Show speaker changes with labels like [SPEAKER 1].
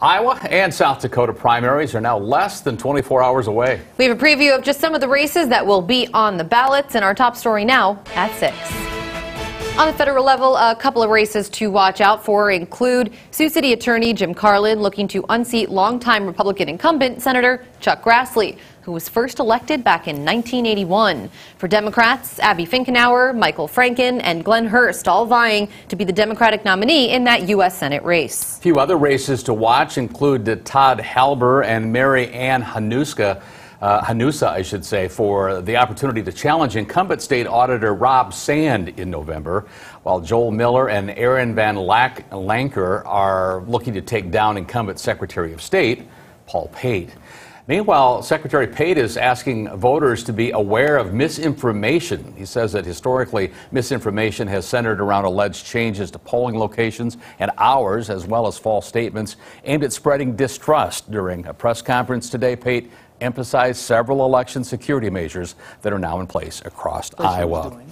[SPEAKER 1] Iowa and South Dakota primaries are now less than 24 hours away.
[SPEAKER 2] We have a preview of just some of the races that will be on the ballots in our top story now at 6. On the federal level, a couple of races to watch out for include Sioux City Attorney Jim Carlin looking to unseat longtime Republican incumbent Senator Chuck Grassley, who was first elected back in 1981. For Democrats, Abby Finkenauer, Michael Franken, and Glenn Hurst all vying to be the Democratic nominee in that U.S. Senate race.
[SPEAKER 1] A few other races to watch include Todd Halbur and Mary Ann Hanuska uh, Hanusa, I should say, for the opportunity to challenge incumbent state auditor Rob Sand in November, while Joel Miller and Aaron Van Lack- Lancker are looking to take down incumbent Secretary of State Paul Pate. Meanwhile, Secretary Pate is asking voters to be aware of misinformation. He says that historically, misinformation has centered around alleged changes to polling locations and hours, as well as false statements aimed at spreading distrust. During a press conference today, Pate emphasized several election security measures that are now in place across Iowa.